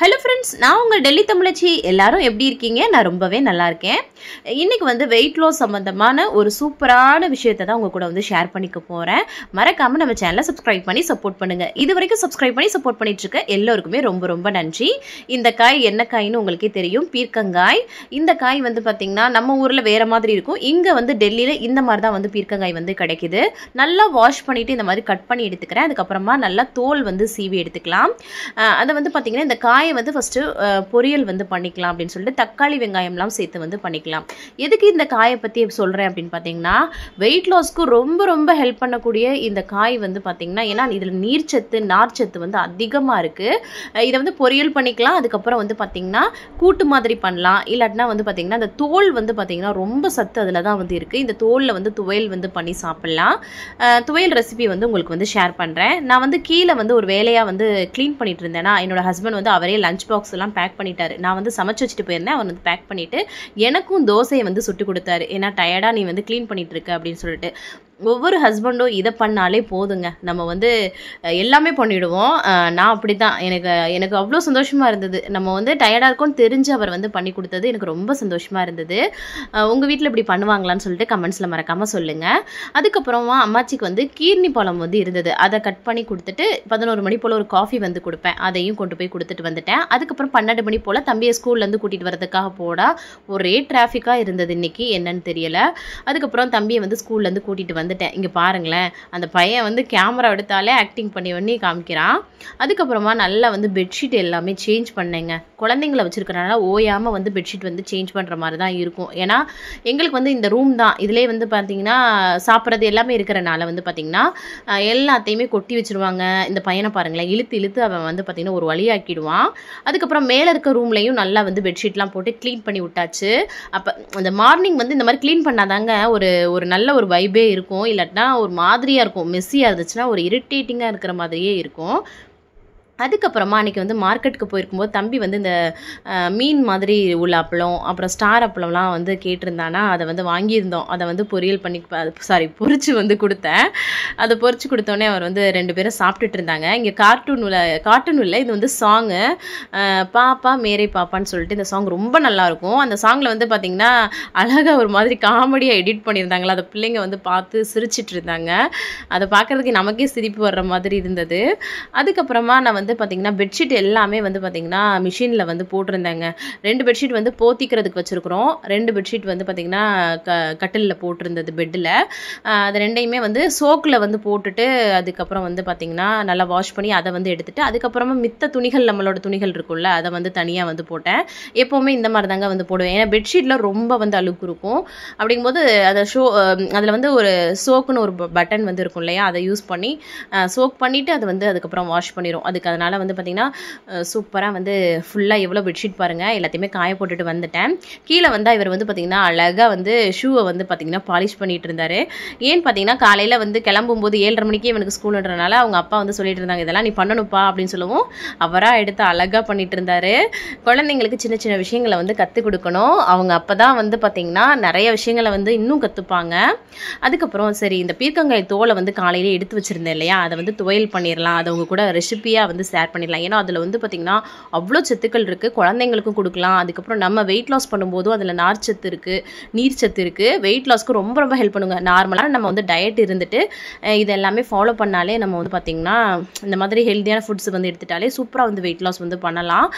Hello friends நான் உங்கள் டெல்லி தமிழச்சி. எல்லாரும் எப்படி இருக்கீங்க? நான் ரொம்பவே நல்லா இருக்கேன். இன்னைக்கு வந்து வெயிட் லாஸ் சம்மந்தமான ஒரு சூப்பரான விஷயத்தை தான் உங்கள் கூட வந்து ஷேர் பண்ணிக்க போகிறேன் மறக்காமல் நம்ம சேனலை சப்ஸ்கிரைப் பண்ணி சப்போர்ட் பண்ணுங்கள் இது வரைக்கும் சப்ஸ்கிரைப் பண்ணி சப்போர்ட் பண்ணிட்டு இருக்க எல்லோருக்குமே ரொம்ப ரொம்ப நன்றி. இந்த காய் என்ன காய்னு உங்களுக்கே தெரியும். பீர்க்கங்காய். இந்த காய் வந்து பார்த்திங்கன்னா நம்ம ஊரில் வேறு மாதிரி இருக்கும். இங்கே வந்து டெல்லியில் இந்த மாதிரி தான் வந்து பீர்க்கங்காய் வந்து கிடைக்குது. நல்லா வாஷ் பண்ணிவிட்டு இந்த மாதிரி கட் பண்ணி எடுத்துக்கிறேன். அதுக்கப்புறமா நல்லா தோல் வந்து சீவி எடுத்துக்கலாம். அதை வந்து பார்த்திங்கன்னா இந்த காய் வந்து ஃபஸ்ட்டு பொரியல் வந்து பண்ணிக்கலாம் அப்படின்னு சொல்லிட்டு தக்காளி வெங்காயம்லாம் சேர்த்து வந்து பண்ணிக்கலாம். எதுக்கு இந்த காயை பற்றி சொல்கிறேன் அப்படின்னு பார்த்தீங்கன்னா வெயிட் லாஸ்க்கு ரொம்ப ரொம்ப ஹெல்ப் பண்ணக்கூடிய இந்த காய் வந்து பார்த்திங்கன்னா ஏன்னா இதில் நீர்ச்சத்து நார்ச்சத்து வந்து அதிகமாக இருக்குது இதை வந்து பொரியல் பண்ணிக்கலாம். அதுக்கப்புறம் வந்து பார்த்திங்கன்னா கூட்டு மாதிரி பண்ணலாம். இல்லாட்டினா வந்து பார்த்திங்கன்னா இந்த தோல் வந்து பார்த்திங்கன்னா ரொம்ப சத்து அதில் தான் வந்து இருக்குது இந்த தோலில் வந்து துவையல் வந்து பண்ணி சாப்பிட்லாம். துவையல் ரெசிபி வந்து உங்களுக்கு வந்து ஷேர் பண்ணுறேன் நான் வந்து கீழே வந்து ஒரு வேலையாக வந்து க்ளீன் பண்ணிட்டு இருந்தேன்னா என்னோட ஹஸ்பண்ட் வந்து அவரே லஞ்ச் பாக்ஸ் எல்லாம் பேக் பண்ணிட்டாரு. நான் வந்து சமைச்சு வச்சுட்டு போயிருந்தேன். அவர் வந்து பேக் பண்ணிட்டு எனக்கும் தோசையை வந்து சுட்டு கொடுத்தாரு. ஏன்னா டயர்டாக நீ வந்து க்ளீன் பண்ணிட்டு இருக்க அப்படின்னு சொல்லிட்டு. ஒவ்வொரு ஹஸ்பண்டும் இதை பண்ணாலே போதுங்க. நம்ம வந்து எல்லாமே பண்ணிவிடுவோம் நான் அப்படி தான் எனக்கு எனக்கு அவ்வளோ சந்தோஷமாக இருந்தது. நம்ம வந்து டயர்டாக இருக்கும்னு தெரிஞ்சு அவர் வந்து பண்ணி கொடுத்தது எனக்கு ரொம்ப சந்தோஷமாக இருந்தது. உங்கள் வீட்டில் இப்படி பண்ணுவாங்களான்னு சொல்லிட்டு கமெண்ட்ஸில் மறக்காமல் சொல்லுங்கள் அதுக்கப்புறமா அம்மாச்சிக்கு வந்து கீர்ணி பழம் வந்து இருந்தது. அதை கட் பண்ணி கொடுத்துட்டு பதினோரு மணி போல் ஒரு காஃபி வந்து கொடுப்பேன். அதையும் கொண்டு போய் கொடுத்துட்டு வந்துட்டேன். அதுக்கப்புறம் பன்னெண்டு மணி போல் தம்பியை ஸ்கூல்லேருந்து கூட்டிகிட்டு வரதுக்காக போட. ஒரே டிராஃபிக்காக இருந்தது இன்னைக்கு. என்னன்னு தெரியலை. அதுக்கப்புறம் தம்பியை வந்து ஸ்கூல்லேருந்து கூட்டிகிட்டு வந்துட்டேன். இங்கே பாருங்களேன். அந்த பையன் வந்து கேமரா எடுத்தாலே ஆக்டிங் பண்ணி பண்ணி காமிக்கிறான். அதுக்கப்புறமா நல்லா வந்து பெட்ஷீட் எல்லாமே சேஞ்ச் பண்ணேங்க. குழந்தைங்கள வச்சுருக்கறனால ஓயாமல் வந்து பெட்ஷீட் வந்து சேஞ்ச் பண்ணுற மாதிரி தான் இருக்கும். ஏன்னா எங்களுக்கு வந்து இந்த ரூம் தான். இதிலே வந்து பார்த்தீங்கன்னா சாப்பிட்றது எல்லாமே இருக்கிறனால வந்து பார்த்தீங்கன்னா எல்லாத்தையுமே கொட்டி வச்சிருவாங்க. இந்த பையனை பாருங்களேன். இழுத்து இழுத்து அவன் வந்து பார்த்திங்கன்னா ஒரு வழியாக்கிடுவான். அதுக்கப்புறம் மேலே இருக்க ரூம்லையும் நல்லா வந்து பெட்ஷீட்லாம் போட்டு க்ளீன் பண்ணி விட்டாச்சு. அப்போ அந்த மார்னிங் வந்து இந்த மாதிரி க்ளீன் பண்ணாதாங்க ஒரு ஒரு நல்ல ஒரு வைபே இருக்கும். இல்லாட்டினா ஒரு மாதிரியாக இருக்கும். மெஸ்ஸியாக இருந்துச்சுன்னா ஒரு இரிட்டேட்டிங்காக இருக்கிற மாதிரியே இருக்கும். அதுக்கப்புறமா அன்றைக்கி வந்து மார்க்கெட்டுக்கு போயிருக்கும்போது தம்பி வந்து இந்த மீன் மாதிரி உள்ள அப்பளம் அப்புறம் ஸ்டார் அப்பளம்லாம் வந்து கேட்டிருந்தானா அதை வந்து வாங்கியிருந்தோம். அதை வந்து பொரியல் பண்ணி சாரி பொறிச்சு வந்து கொடுத்தேன். அதை பொறிச்சு கொடுத்தோன்னே அவர் வந்து ரெண்டு பேரும் சாப்பிட்டுட்டு இருந்தாங்க. இங்கே கார்ட்டூன் உள்ள கார்ட்டூன் இல்லை இது வந்து சாங்கு பாப்பா மேரே பாப்பான்னு சொல்லிட்டு இந்த சாங் ரொம்ப நல்லாயிருக்கும் அந்த சாங்கில் வந்து பார்த்திங்கன்னா அழகாக ஒரு மாதிரி காமெடியாக எடிட் பண்ணியிருந்தாங்களா அதை பிள்ளைங்க வந்து பார்த்து சிரிச்சிட்டு இருந்தாங்க. அதை பார்க்குறதுக்கு நமக்கே சிரிப்பு வர்ற மாதிரி இருந்தது. அதுக்கப்புறமா நான் வந்து பார்த்திங்கன்னா பெட்ஷீட் எல்லாமே வந்து பார்த்திங்கன்னா மிஷினில் வந்து போட்டிருந்தேங்க. ரெண்டு பெட்ஷீட் வந்து போத்திக்கிறதுக்கு வச்சுருக்குறோம். ரெண்டு பெட்ஷீட் வந்து பார்த்திங்கன்னா க கட்டிலில் போட்டிருந்தது பெட்டில் அது ரெண்டையுமே வந்து சோக்கில் வந்து போட்டுட்டு அதுக்கப்புறம் வந்து பார்த்திங்கன்னா நல்லா வாஷ் பண்ணி அதை வந்து எடுத்துகிட்டு அதுக்கப்புறமா மித்த துணிகள் நம்மளோட துணிகள் இருக்கும்ல அதை வந்து தனியாக வந்து போட்டேன். எப்போவுமே இந்த மாதிரி தாங்க வந்து போடுவேன். ஏன்னா பெட்ஷீட்டில் ரொம்ப வந்து அழுக்கு இருக்கும். அப்படிங்கும்போது அதை ஷோ அதில் வந்து ஒரு சோக்குன்னு ஒரு பட்டன் வந்து இருக்கும் இல்லையா அதை யூஸ் பண்ணி சோக் பண்ணிவிட்டு அதை வந்து அதுக்கப்புறம் வாஷ் பண்ணிடும் அதுக்கு அதனால் வந்து பார்த்திங்கன்னா சூப்பராக வந்து ஃபுல்லாக எவ்வளோ பெட்ஷீட் பாருங்கள் எல்லாத்தையுமே காய போட்டுட்டு வந்துட்டேன். கீழே வந்தால் இவர் வந்து பார்த்திங்கன்னா அழகாக வந்து ஷூவை வந்து பார்த்திங்கன்னா பாலிஷ் பண்ணிட்டு இருந்தார். ஏன்னு பார்த்தீங்கன்னா காலையில் வந்து கிளம்பும்போது ஏழரை மணிக்கே இவனுக்கு ஸ்கூலுன்றனால அவங்க அப்பா வந்து சொல்லிட்டு இருந்தாங்க இதெல்லாம் நீ பண்ணணுப்பா அப்படின்னு சொல்லவும் அவராக எடுத்து அழகாக பண்ணிட்டு இருந்தார். குழந்தைங்களுக்கு சின்ன சின்ன விஷயங்களை வந்து கற்றுக் கொடுக்கணும். அவங்க அப்போ தான் வந்து பார்த்திங்கன்னா நிறைய விஷயங்களை வந்து இன்னும் கற்றுப்பாங்க அதுக்கப்புறம் சரி இந்த பீர்க்கங்காய் தோலை வந்து காலையிலே எடுத்து வச்சுருந்தேன் இல்லையா? அதை வந்து துவையல் பண்ணிடலாம் அதை அவங்க கூட ரெசிப்பியாக வந்து ஷேர் பண்ணிடலாம். ஏன்னா அதில் வந்து பார்த்திங்கன்னா அவ்வளோ சத்துக்கள் இருக்குது குழந்தைங்களுக்கும் கொடுக்கலாம். அதுக்கப்புறம் நம்ம வெயிட் லாஸ் பண்ணும்போதும் அதில் நார்ச்சத்து இருக்குது நீர்ச்சத்து இருக்குது வெயிட் லாஸ்க்கு ரொம்ப ரொம்ப ஹெல்ப் பண்ணுங்க. நார்மலாக நம்ம வந்து டயட் இருந்துட்டு இது எல்லாமே ஃபாலோ பண்ணாலே நம்ம வந்து பார்த்திங்கன்னா இந்த மாதிரி ஹெல்த்தியான ஃபுட்ஸ் வந்து எடுத்துட்டாலே சூப்பராக வந்து வெயிட் லாஸ் வந்து பண்ணலாம்.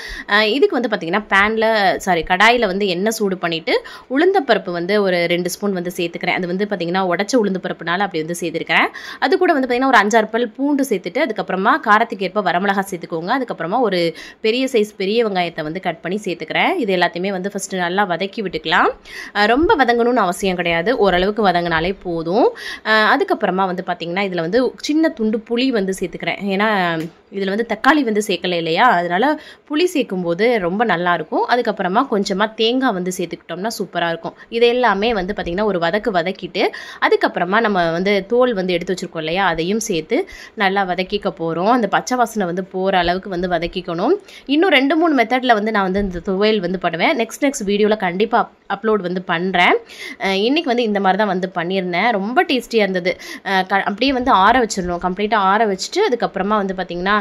இதுக்கு வந்து பார்த்திங்கன்னா பேனில் சாரி கடாயில் வந்து எண்ணெய் சூடு பண்ணிவிட்டு உளுந்தப்பருப்பு வந்து ஒரு ரெண்டு ஸ்பூன் வந்து சேர்த்துக்கிறேன். அது வந்து பார்த்திங்கன்னா உடச்ச உளுந்து பருப்புனால அப்படி வந்து சேர்த்துருக்கிறேன். அது கூட வந்து பார்த்திங்கன்னா ஒரு அஞ்சாறு பல் பூண்டு சேர்த்துட்டு அதுக்கப்புறமா காரத்துக்கு ஏற்ப வரமிளகா சேர்த்துக்கோங்க. அதுக்கப்புறமா ஒரு பெரிய சைஸ் பெரிய வெங்காயத்தை வந்து கட் பண்ணி சேர்த்துக்கிறேன். இது எல்லாத்தையுமே வந்து ஃபஸ்ட்டு நல்லா வதக்கி விட்டுக்கலாம். ரொம்ப வதங்கணும்னு அவசியம் கிடையாது. ஓரளவுக்கு வதங்கினாலே போதும். அதுக்கப்புறமா வந்து பார்த்திங்கன்னா இதில் வந்து சின்ன துண்டு புளி வந்து சேர்த்துக்கிறேன். ஏன்னா இதில் வந்து தக்காளி வந்து சேர்க்கலை இல்லையா? அதனால் புளி சேர்க்கும்போது ரொம்ப நல்லாயிருக்கும் அதுக்கப்புறமா கொஞ்சமாக தேங்காய் வந்து சேர்த்துக்கிட்டோம்னா சூப்பராக இருக்கும். இது எல்லாமே வந்து பார்த்திங்கன்னா ஒரு வதக்கு வதக்கிட்டு அதுக்கப்புறமா நம்ம வந்து தோல் வந்து எடுத்து வச்சுருக்கோம் இல்லையா? அதையும் சேர்த்து நல்லா வதக்கிக்க போகிறோம் அந்த பச்சை வாசனை வந்து போகிற அளவுக்கு வந்து வதக்கிக்கணும். இன்னும் ரெண்டு மூணு மெத்தடில் வந்து நான் வந்து இந்த துவையல் வந்து பண்ணுவேன். நெக்ஸ்ட் நெக்ஸ்ட் வீடியோவில் கண்டிப்பாக அப்லோட் வந்து பண்ணுறேன் இன்றைக்கி வந்து இந்த மாதிரி தான் வந்து பண்ணியிருந்தேன். ரொம்ப டேஸ்டியாக இருந்தது. க அப்படியே வந்து ஆற வச்சிடணும். கம்ப்ளீட்டாக ஆற வச்சுட்டு அதுக்கப்புறமா வந்து பார்த்திங்கன்னா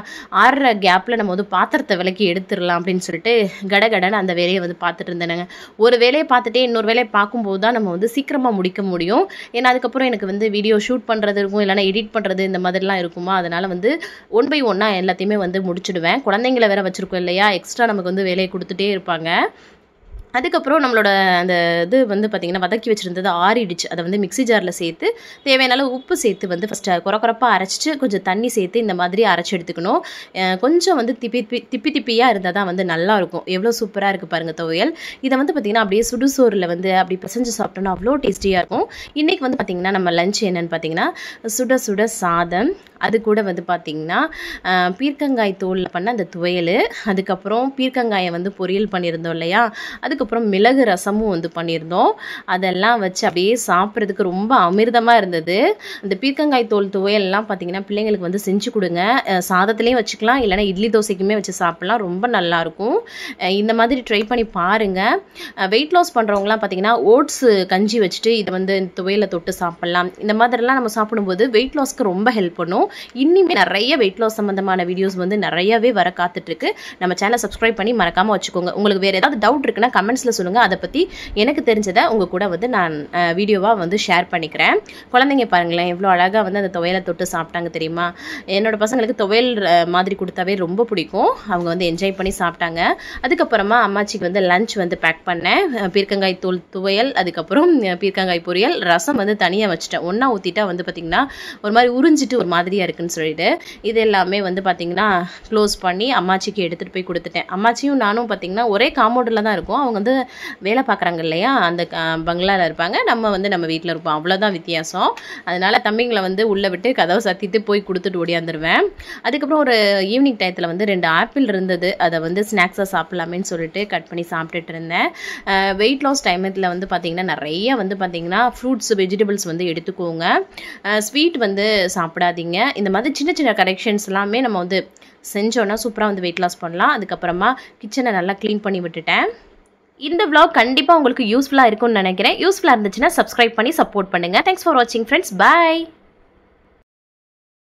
ஆறுற கேப்பில் நம்ம வந்து பாத்திரத்தை விலக்கி எடுத்துடலாம் அப்படின்னு சொல்லிட்டு கடகடன்னு அந்த வேலையை வந்து பார்த்துட்டு இருந்தேனுங்க. ஒரு வேலையை பார்த்துட்டே இன்னொரு வேலையை பார்க்கும்போது தான் நம்ம வந்து சீக்கிரமாக முடிக்க முடியும். ஏன்னா அதுக்கப்புறம் எனக்கு வந்து வீடியோ ஷூட் பண்ணுறது இருக்கும் இல்லைனா எடிட் பண்ணுறது இந்த மாதிரிலாம் இருக்குமா? அதனால் வந்து ஒன் பை ஒன்னாக எல்லாத்தையுமே வந்து முடிச்சிடுவேன். குழந்தைங்கள வேற வச்சுருக்கோம் இல்லையா? எக்ஸ்ட்ரா நமக்கு வந்து வேலையை கொடுத்துட்டே இருப்பாங்க. அதுக்கப்புறம் நம்மளோட அந்த இது வந்து பார்த்திங்கன்னா வதக்கி வச்சுருந்தது ஆறிடுச்சு. அதை வந்து மிக்ஸி ஜாரில் சேர்த்து தேவையான அளவு உப்பு சேர்த்து வந்து ஃபஸ்ட்டு குறக்குறப்பாக அரைச்சிட்டு கொஞ்சம் தண்ணி சேர்த்து இந்த மாதிரி அரைச்சி எடுத்துக்கணும். கொஞ்சம் வந்து திப்பி திப்பி திப்பி திப்பியாக இருந்தால் தான் வந்து நல்லாயிருக்கும் எவ்வளோ சூப்பராக இருக்குது பாருங்கள் துவையல். இதை வந்து பார்த்திங்கன்னா அப்படியே சுடுசோறில் வந்து அப்படி பிசைஞ்சு சாப்பிட்டோன்னா அவ்வளோ டேஸ்டியாக இருக்கும். இன்றைக்கி வந்து பார்த்திங்கன்னா நம்ம லஞ்ச் என்னென்னு பார்த்தீங்கன்னா சுட சுட சாதம். அது கூட வந்து பார்த்திங்கன்னா பீர்க்கங்காய் தோலில் பண்ண அந்த துவையல். அதுக்கப்புறம் பீர்க்கங்காயை வந்து பொரியல் பண்ணியிருந்தோம் இல்லையா? அதுக்கப்புறம் மிளகு ரசமும் வந்து பண்ணியிருந்தோம். அதெல்லாம் வச்சு அப்படியே சாப்பிட்றதுக்கு ரொம்ப அமிர்தமாக இருந்தது. அந்த பீர்க்கங்காய் தோல் துவையல்லாம் பார்த்தீங்கன்னா பிள்ளைங்களுக்கு வந்து செஞ்சு கொடுங்க. சாதத்துலேயும் வச்சுக்கலாம். இல்லைன்னா இட்லி தோசைக்குமே வச்சு சாப்பிட்லாம். ரொம்ப நல்லாயிருக்கும் இந்த மாதிரி ட்ரை பண்ணி பாருங்கள் வெயிட் லாஸ் பண்ணுறவங்களாம் பார்த்தீங்கன்னா ஓட்ஸ் கஞ்சி வச்சுட்டு இதை வந்து இந்த தொட்டு சாப்பிட்லாம். இந்த மாதிரிலாம் நம்ம சாப்பிடும்போது வெயிட் லாஸ்க்கு ரொம்ப ஹெல்ப் பண்ணும். இன்னுமே நிறைய வெயிட் லாஸ் சம்மந்தமான வீடியோஸ் வந்து நிறையவே வர காத்துட்ருக்கு நம்ம சேனலை சப்ஸ்கிரைப் பண்ணி மறக்காமல் வச்சுக்கோங்க. உங்களுக்கு வேறு ஏதாவது டவுட் இருக்குன்னா கமெண்ட்ஸில் சொல்லுங்கள் அதை பற்றி எனக்கு தெரிஞ்சதை உங்கள் கூட வந்து நான் வீடியோவாக வந்து ஷேர் பண்ணிக்கிறேன். குழந்தைங்க பாருங்களேன் எவ்வளோ அழகாக வந்து அந்த துவையலை தொட்டு சாப்பிட்டாங்க தெரியுமா? என்னோட பசங்களுக்கு துவையல் மாதிரி கொடுத்தாவே ரொம்ப பிடிக்கும். அவங்க வந்து என்ஜாய் பண்ணி சாப்பிட்டாங்க. அதுக்கப்புறமா அம்மாச்சிக்கு வந்து லஞ்ச் வந்து பேக் பண்ணேன். பீர்க்கங்காய் தூள் துவையல் அதுக்கப்புறம் பீர்க்கங்காய் பொரியல் ரசம் வந்து தனியாக வச்சுட்டேன். ஒன்றா ஊற்றிட்டா வந்து பார்த்திங்கன்னா ஒரு மாதிரி உறிஞ்சிட்டு ஒரு மாதிரியாக இருக்குன்னு சொல்லிட்டு இது எல்லாமே வந்து பார்த்திங்கன்னா க்ளோஸ் பண்ணி அம்மாச்சிக்கு எடுத்துகிட்டு போய் கொடுத்துட்டேன். அம்மாச்சியும் நானும் பார்த்திங்கன்னா ஒரே காம்பவுண்டில் தான் இருக்கும். அவங்க வந்து வேலை பார்க்குறாங்க இல்லையா? அந்த பங்களாவில் இருப்பாங்க. நம்ம வந்து நம்ம வீட்டில் இருப்போம். அவ்வளோதான் வித்தியாசம். அதனால் தம்பிங்களை வந்து உள்ளே விட்டு கதவை சத்திட்டு போய் கொடுத்துட்டு ஓடியாந்துருவேன். அதுக்கப்புறம் ஒரு ஈவினிங் டயத்தில் வந்து ரெண்டு ஆப்பிள் இருந்தது. அதை வந்து ஸ்நாக்ஸாக சாப்பிட்லாமேன்னு சொல்லிட்டு கட் பண்ணி சாப்பிட்டுட்டு இருந்தேன். வெயிட் லாஸ் டைமத்தில் வந்து பார்த்திங்கன்னா நிறைய வந்து பார்த்திங்கன்னா ஃப்ரூட்ஸ் வெஜிடபிள்ஸ் வந்து எடுத்துக்கோங்க. ஸ்வீட் வந்து சாப்பிடாதீங்க. இந்த மாதிரி சின்ன சின்ன கரெக்ஷன்ஸ் எல்லாமே நம்ம வந்து செஞ்சோன்னா சூப்பராக வந்து வெயிட் லாஸ் பண்ணலாம். அதுக்கப்புறமா கிச்சனை நல்லா க்ளீன் பண்ணி விட்டுட்டேன். இந்த விளாக் கண்டிப்பாக உங்களுக்கு யூஸ்ஃபுல்லாக இருக்கும்னு நினைக்கிறேன். யூஸ்ஃபுல்லாக இருந்துச்சுன்னா சப்ஸ்கிரைப் பண்ணி சப்போர்ட் பண்ணுங்கள் தேங்க்ஸ் ஃபார் வாட்சிங் ஃப்ரெண்ட்ஸ் பை